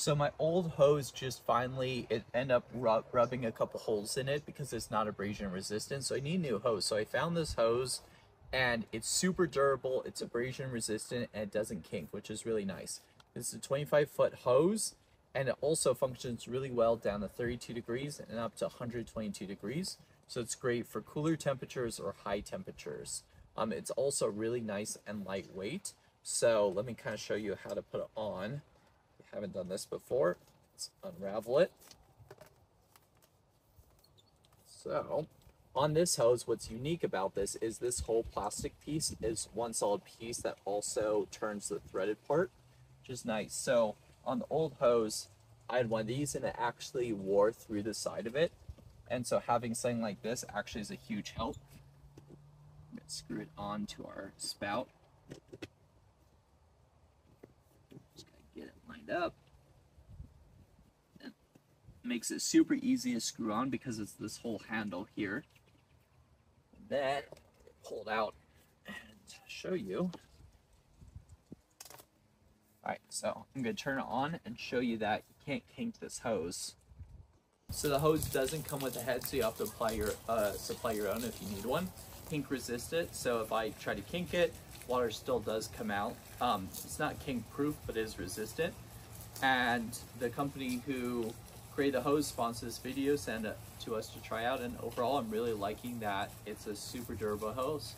So my old hose just finally, it ended up rub rubbing a couple holes in it because it's not abrasion resistant. So I need a new hose. So I found this hose and it's super durable, it's abrasion resistant, and it doesn't kink, which is really nice. This is a 25 foot hose and it also functions really well down to 32 degrees and up to 122 degrees. So it's great for cooler temperatures or high temperatures. Um, it's also really nice and lightweight. So let me kind of show you how to put it on. Haven't done this before, let's unravel it. So on this hose, what's unique about this is this whole plastic piece is one solid piece that also turns the threaded part, which is nice. So on the old hose, I had one of these and it actually wore through the side of it. And so having something like this actually is a huge help. Let's Screw it onto our spout. Just gotta up. Makes it super easy to screw on because it's this whole handle here. And then pull it out and show you. Alright, so I'm going to turn it on and show you that you can't kink this hose. So the hose doesn't come with a head, so you have to apply your uh, supply your own if you need one. Kink resistant, so if I try to kink it, water still does come out. Um, it's not kink proof, but is resistant. And the company who created the hose sponsors this video, sent it to us to try out. And overall, I'm really liking that it's a super durable hose.